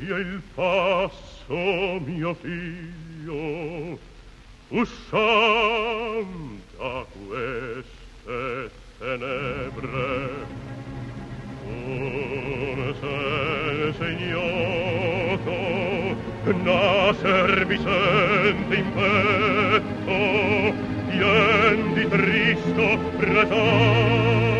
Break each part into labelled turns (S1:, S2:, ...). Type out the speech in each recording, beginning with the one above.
S1: odia il passo mio figlio usciam da queste tenebre un se segnato nascer vicente in petto pien di tristo presato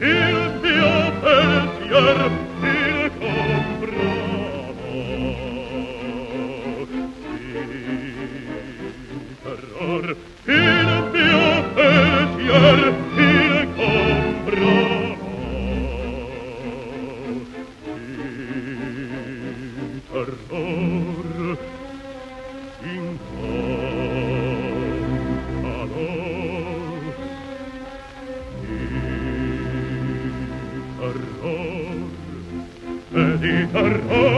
S1: il mio pensier Terror, terror, terror, terror, terror, terror, terror, terror, terror, terror, terror, terror